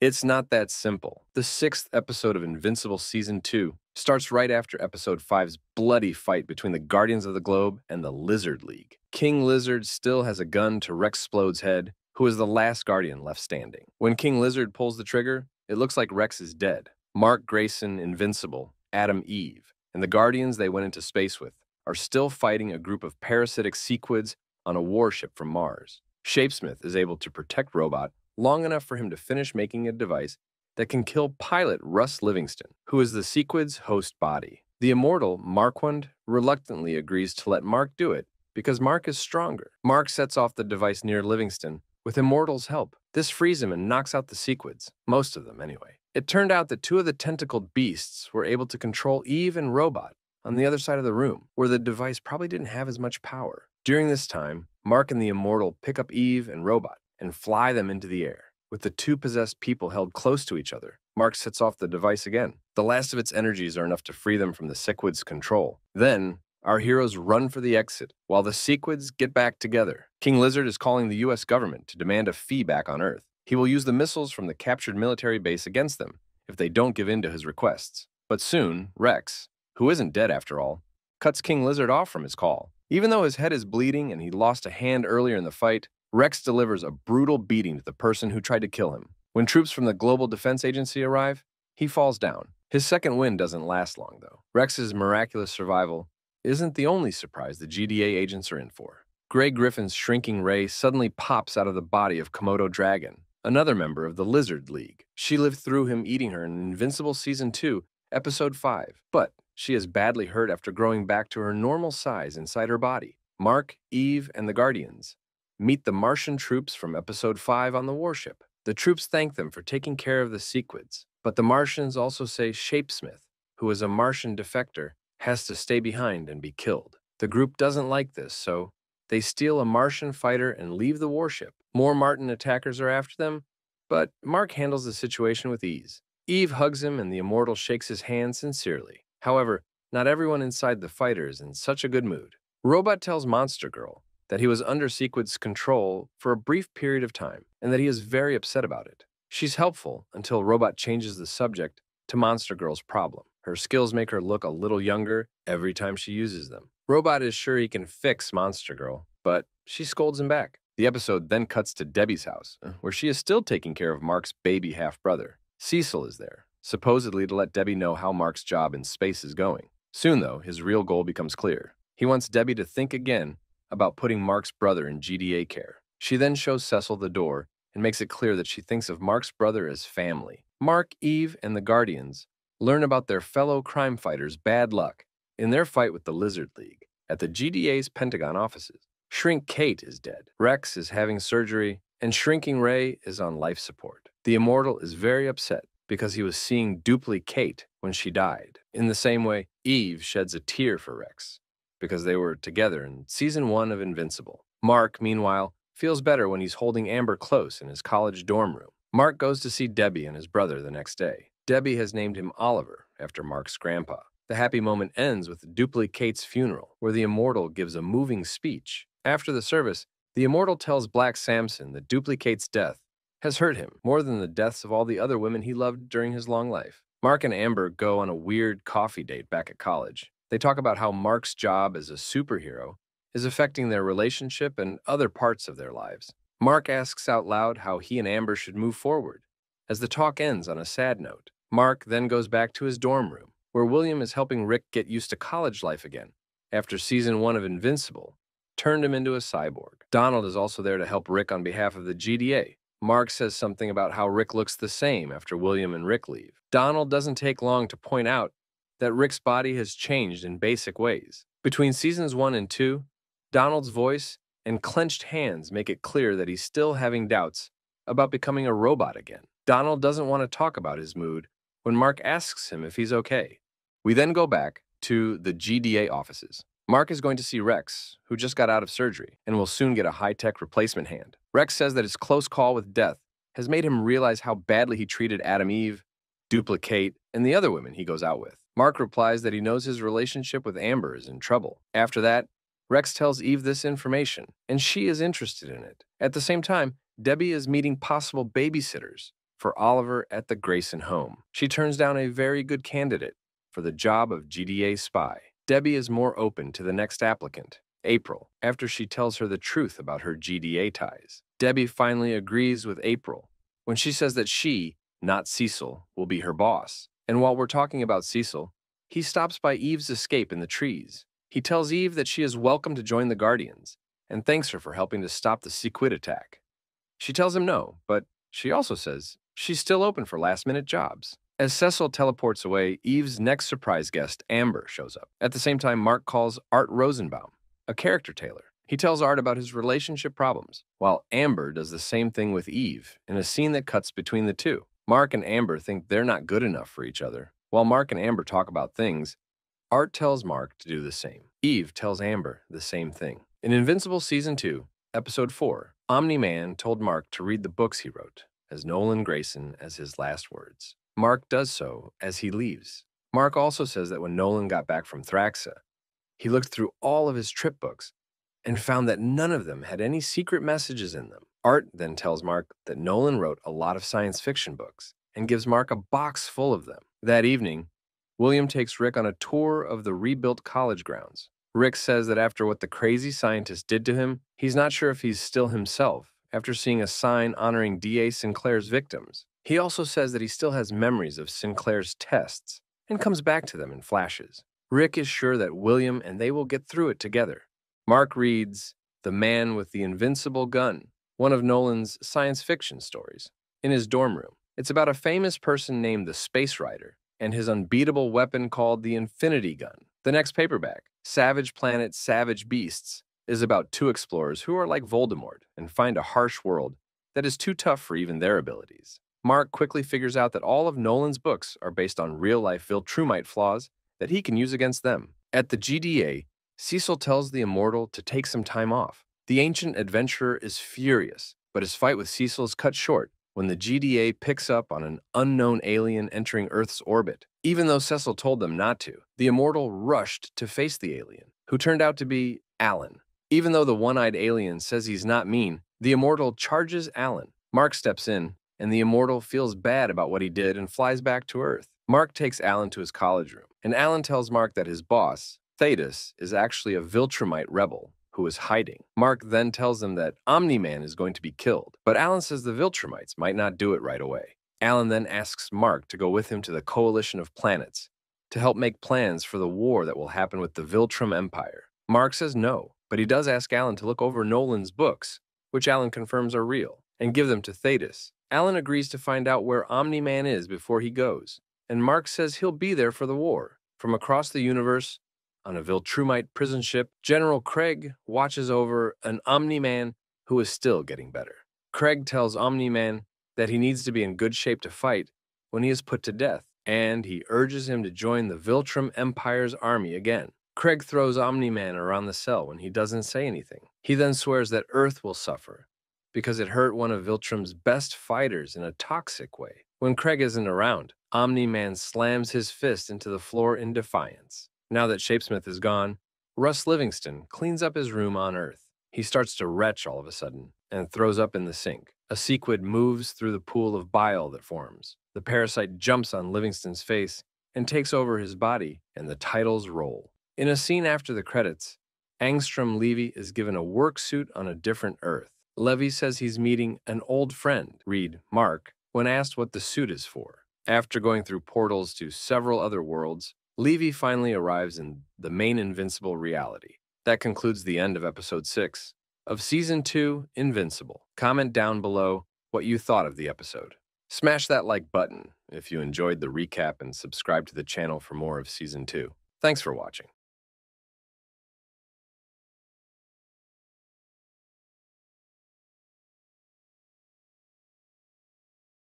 It's not that simple. The sixth episode of Invincible Season 2 starts right after Episode 5's bloody fight between the Guardians of the Globe and the Lizard League. King Lizard still has a gun to Rex Splode's head, who is the last Guardian left standing. When King Lizard pulls the trigger, it looks like Rex is dead. Mark Grayson, Invincible, Atom Eve, and the Guardians they went into space with are still fighting a group of parasitic sequids on a warship from Mars. Shapesmith is able to protect Robot long enough for him to finish making a device that can kill pilot Russ Livingston, who is the sequid's host body. The immortal Marquand reluctantly agrees to let Mark do it because Mark is stronger. Mark sets off the device near Livingston with Immortal's help. This frees him and knocks out the sequids, most of them anyway. It turned out that two of the tentacled beasts were able to control Eve and Robot on the other side of the room, where the device probably didn't have as much power. During this time, Mark and the Immortal pick up Eve and Robot and fly them into the air. With the two possessed people held close to each other, Mark sets off the device again. The last of its energies are enough to free them from the Sequid's control. Then, our heroes run for the exit, while the Sequids get back together. King Lizard is calling the US government to demand a fee back on Earth. He will use the missiles from the captured military base against them if they don't give in to his requests. But soon, Rex, who isn't dead after all, cuts King Lizard off from his call. Even though his head is bleeding and he lost a hand earlier in the fight, Rex delivers a brutal beating to the person who tried to kill him. When troops from the Global Defense Agency arrive, he falls down. His second win doesn't last long, though. Rex's miraculous survival isn't the only surprise the GDA agents are in for. Grey Griffin's shrinking ray suddenly pops out of the body of Komodo Dragon, another member of the Lizard League. She lived through him eating her in Invincible Season 2, Episode 5, but she is badly hurt after growing back to her normal size inside her body. Mark, Eve, and the Guardians meet the Martian troops from Episode 5 on the warship. The troops thank them for taking care of the Sequids, but the Martians also say Shapesmith, who is a Martian defector, has to stay behind and be killed. The group doesn't like this, so they steal a Martian fighter and leave the warship. More Martian attackers are after them, but Mark handles the situation with ease. Eve hugs him and the immortal shakes his hand sincerely. However, not everyone inside the fighter is in such a good mood. Robot tells Monster Girl that he was under Sequid's control for a brief period of time and that he is very upset about it. She's helpful until Robot changes the subject to Monster Girl's problem. Her skills make her look a little younger every time she uses them. Robot is sure he can fix Monster Girl, but she scolds him back. The episode then cuts to Debbie's house, uh, where she is still taking care of Mark's baby half brother. Cecil is there, supposedly to let Debbie know how Mark's job in space is going. Soon, though, his real goal becomes clear. He wants Debbie to think again about putting Mark's brother in GDA care. She then shows Cecil the door and makes it clear that she thinks of Mark's brother as family. Mark, Eve, and the Guardians learn about their fellow crime fighters' bad luck in their fight with the Lizard League at the GDA's Pentagon offices. Shrink Kate is dead, Rex is having surgery, and Shrinking Rae is on life support. The Immortal is very upset because he was seeing Dupli-Kate when she died. In the same way, Eve sheds a tear for Rex because they were together in season one of Invincible. Mark, meanwhile, feels better when he's holding Amber close in his college dorm room. Mark goes to see Debbie and his brother the next day. Debbie has named him Oliver after Mark's grandpa. The happy moment ends with Dupli-Kate's funeral, where the Immortal gives a moving speech. After the service, the Immortal tells Black Samson that Dupli-Kate's death has hurt him more than the deaths of all the other women he loved during his long life. Mark and Amber go on a weird coffee date back at college. They talk about how Mark's job as a superhero is affecting their relationship and other parts of their lives. Mark asks out loud how he and Amber should move forward. As the talk ends on a sad note, Mark then goes back to his dorm room, where William is helping Rick get used to college life again after season one of Invincible turned him into a cyborg. Donald is also there to help Rick on behalf of the GDA. Mark says something about how Rick looks the same after William and Rick leave. Donald doesn't take long to point out that Rick's body has changed in basic ways. Between seasons one and two, Donald's voice and clenched hands make it clear that he's still having doubts about becoming a robot again. Donald doesn't want to talk about his mood when Mark asks him if he's okay. We then go back to the GDA offices. Mark is going to see Rex, who just got out of surgery and will soon get a high tech replacement hand. Rex says that his close call with death has made him realize how badly he treated Atom Eve, Dupli-Kate, and the other women he goes out with. Mark replies that he knows his relationship with Amber is in trouble. After that, Rex tells Eve this information, and she is interested in it. At the same time, Debbie is meeting possible babysitters for Oliver at the Grayson home. She turns down a very good candidate for the job of GDA spy. Debbie is more open to the next applicant, April, after she tells her the truth about her GDA ties. Debbie finally agrees with April when she says that she, not Cecil, will be her boss. And while we're talking about Cecil, he stops by Eve's escape in the trees. He tells Eve that she is welcome to join the Guardians and thanks her for helping to stop the Sequid attack. She tells him no, but she also says she's still open for last minute jobs. As Cecil teleports away, Eve's next surprise guest, Amber, shows up. At the same time, Mark calls Art Rosenbaum, a character tailor. He tells Art about his relationship problems, while Amber does the same thing with Eve in a scene that cuts between the two. Mark and Amber think they're not good enough for each other. While Mark and Amber talk about things, Art tells Mark to do the same. Eve tells Amber the same thing. In Invincible Season 2, Episode 4, Omni Man told Mark to read the books he wrote, as Nolan Grayson as his last words. Mark does so as he leaves. Mark also says that when Nolan got back from Thraxa, he looked through all of his trip books and found that none of them had any secret messages in them. Art then tells Mark that Nolan wrote a lot of science fiction books and gives Mark a box full of them. That evening, William takes Rick on a tour of the rebuilt college grounds. Rick says that after what the crazy scientist did to him, he's not sure if he's still himself after seeing a sign honoring D.A. Sinclair's victims. He also says that he still has memories of Sinclair's tests and comes back to them in flashes. Rick is sure that William and they will get through it together. Mark reads The Man with the Invincible Gun, one of Nolan's science fiction stories, in his dorm room. It's about a famous person named the Space Rider and his unbeatable weapon called the Infinity Gun. The next paperback, Savage Planet, Savage Beasts, is about two explorers who are like Viltrumites and find a harsh world that is too tough for even their abilities. Mark quickly figures out that all of Nolan's books are based on real life Viltrumite flaws that he can use against them. At the GDA, Cecil tells the immortal to take some time off. The ancient adventurer is furious, but his fight with Cecil is cut short when the GDA picks up on an unknown alien entering Earth's orbit. Even though Cecil told them not to, the immortal rushed to face the alien, who turned out to be Alan. Even though the one eyed alien says he's not mean, the immortal charges Alan. Mark steps in and the immortal feels bad about what he did and flies back to Earth. Mark takes Alan to his college room, and Alan tells Mark that his boss, Thaedus, is actually a Viltrumite rebel who is hiding. Mark then tells them that Omni Man is going to be killed, but Alan says the Viltrumites might not do it right away. Alan then asks Mark to go with him to the Coalition of Planets to help make plans for the war that will happen with the Viltrum Empire. Mark says no, but he does ask Alan to look over Nolan's books, which Alan confirms are real, and give them to Thaedus. Alan agrees to find out where Omni Man is before he goes, and Mark says he'll be there for the war. From across the universe, on a Viltrumite prison ship, General Kregg watches over an Omni Man who is still getting better. Kregg tells Omni Man that he needs to be in good shape to fight when he is put to death, and he urges him to join the Viltrum Empire's army again. Kregg throws Omni Man around the cell when he doesn't say anything. He then swears that Earth will suffer because it hurt one of Viltrum's best fighters in a toxic way. When Kregg isn't around, Omni Man slams his fist into the floor in defiance. Now that Shapesmith is gone, Russ Livingston cleans up his room on Earth. He starts to retch all of a sudden and throws up in the sink. A sequid moves through the pool of bile that forms. The parasite jumps on Livingston's face and takes over his body, and the titles roll. In a scene after the credits, Angstrom Levy is given a work suit on a different Earth. Levy says he's meeting an old friend, Reed Mark, when asked what the suit is for. After going through portals to several other worlds, Levy finally arrives in the main Invincible reality. That concludes the end of episode 6 of season 2 Invincible. Comment down below what you thought of the episode. Smash that like button if you enjoyed the recap and subscribe to the channel for more of season 2. Thanks for watching.